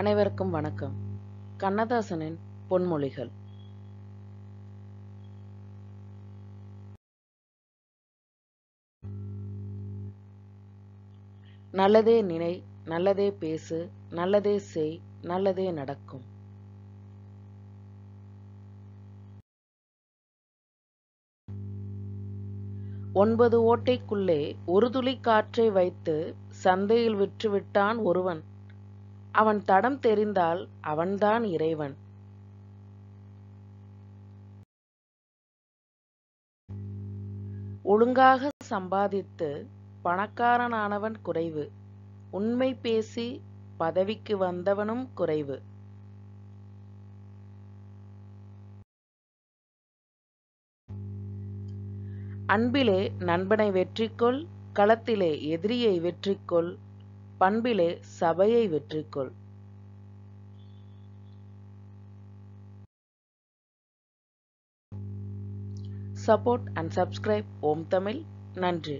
அனைவருக்கும் வணக்கம். கண்ணதாசனின் பொன்மொழிகள். நல்லதே நினை நல்லதே பேசு நல்லதே செய் நல்லதே நடக்கும். ஒன்பது ஓட்டைக்குள்ளே ஒரு துளி காற்றை வைத்து சந்தையில் விற்றுவிட்டான் ஒருவன். அவன் தடம் தெரிந்தால் அவன்தான் இறைவன். ஒழுங்காக சம்பாதித்து பணக்காரனானவன் குறைவு. உண்மை பேசி பதவிக்கு வந்தவனும் குறைவு. அன்பிலே நண்பனை வெற்றிக்கொள் களத்திலே எதிரியை வெற்றிக்கொள் பண்பிலே சபையை வெற்றிக்கொள் support and subscribe Om Tamil நன்றி.